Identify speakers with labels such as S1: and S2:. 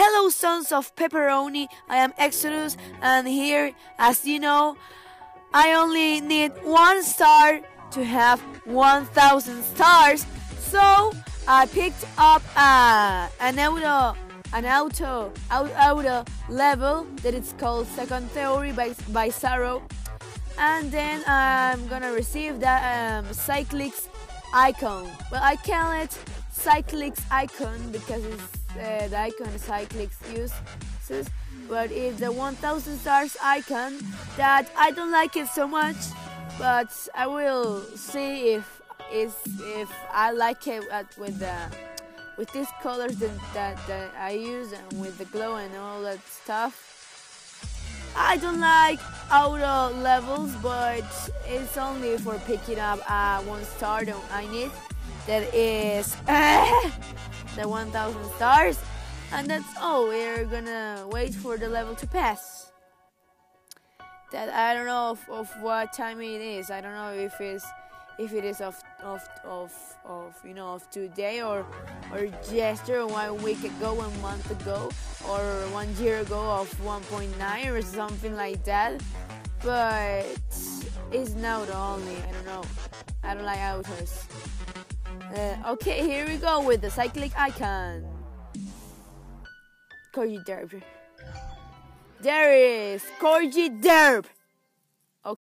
S1: Hello, sons of pepperoni. I am Exodus, and here, as you know, I only need one star to have 1000 stars. So I picked up uh, an auto, an auto, auto, level that is called Second Theory by, by Saro. And then I'm gonna receive that um, Cyclics icon. Well, I call it Cyclics icon because it's uh, the icon Cyclics uses, but it's the 1000 stars icon that I don't like it so much. But I will see if is if I like it with the with these colors that, that, that I use and with the glow and all that stuff. I don't like auto levels, but it's only for picking up uh, one star that I need. That is the 1000 stars. And that's all. We're gonna wait for the level to pass. That I don't know of, of what time it is. I don't know if it's if it is of of of, of you know of today or or yesterday or one week ago, one month ago, or one year ago of 1.9 or something like that. But it's now the only. I don't know. I don't like autos. Uh, okay, here we go with the cyclic icon. Corgi Derp. There is Corgi Derp.